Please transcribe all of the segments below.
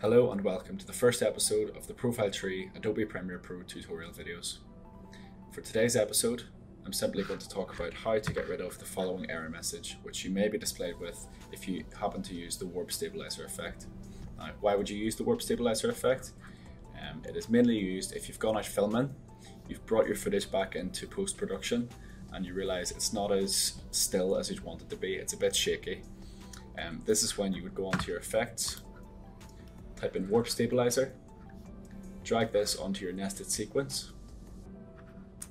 Hello and welcome to the first episode of the ProfileTree Adobe Premiere Pro tutorial videos. For today's episode, I'm simply going to talk about how to get rid of the following error message, which you may be displayed with if you happen to use the Warp Stabilizer effect. Now, why would you use the Warp Stabilizer effect? Um, it is mainly used if you've gone out filming, you've brought your footage back into post-production, and you realize it's not as still as you'd want it to be, it's a bit shaky. Um, this is when you would go onto your effects, type in Warp Stabilizer, drag this onto your nested sequence.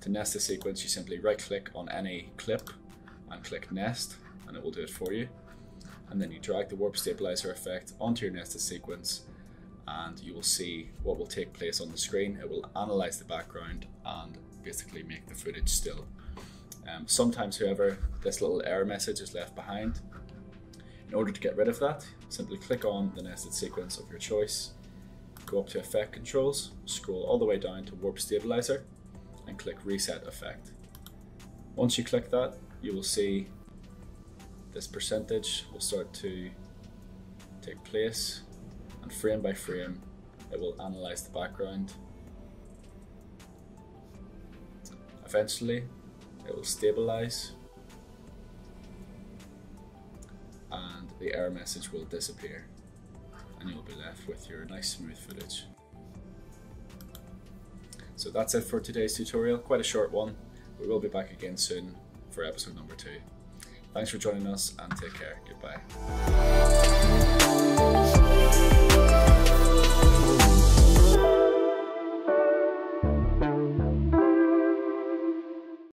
To nest the sequence, you simply right click on any clip and click Nest, and it will do it for you. And then you drag the Warp Stabilizer effect onto your nested sequence, and you will see what will take place on the screen. It will analyze the background and basically make the footage still. Um, sometimes, however, this little error message is left behind. In order to get rid of that, simply click on the nested sequence of your choice, go up to Effect Controls, scroll all the way down to Warp Stabilizer, and click Reset Effect. Once you click that, you will see this percentage will start to take place, and frame by frame, it will analyze the background. Eventually, it will stabilize and the error message will disappear and you'll be left with your nice smooth footage. So that's it for today's tutorial, quite a short one. We will be back again soon for episode number two. Thanks for joining us and take care. Goodbye.